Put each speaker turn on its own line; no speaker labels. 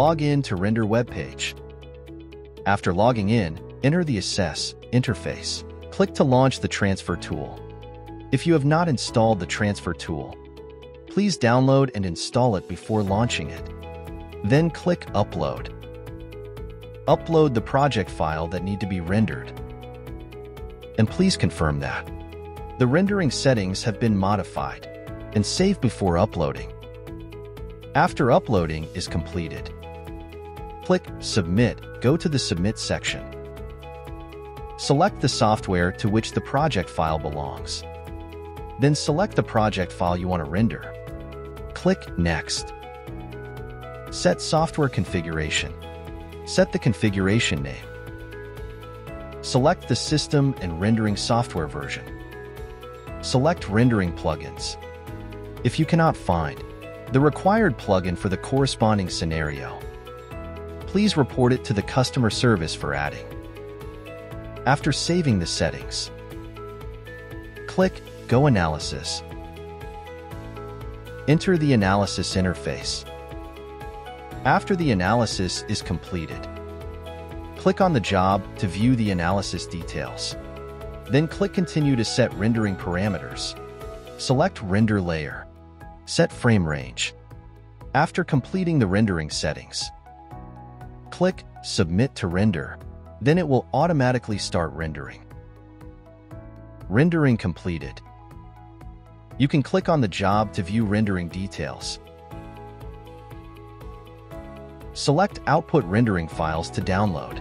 log in to Render web page. After logging in, enter the Assess interface. Click to launch the Transfer tool. If you have not installed the Transfer tool, please download and install it before launching it. Then click Upload. Upload the project file that need to be rendered. And please confirm that the rendering settings have been modified and save before uploading. After uploading is completed, click Submit, go to the Submit section. Select the software to which the project file belongs. Then select the project file you want to render. Click Next. Set software configuration. Set the configuration name. Select the system and rendering software version. Select rendering plugins. If you cannot find the required plugin for the corresponding scenario, please report it to the customer service for adding. After saving the settings, click Go Analysis. Enter the analysis interface. After the analysis is completed, click on the job to view the analysis details. Then click Continue to set rendering parameters. Select Render Layer. Set Frame Range. After completing the rendering settings, click Submit to Render. Then it will automatically start rendering. Rendering completed. You can click on the job to view rendering details. Select Output rendering files to download.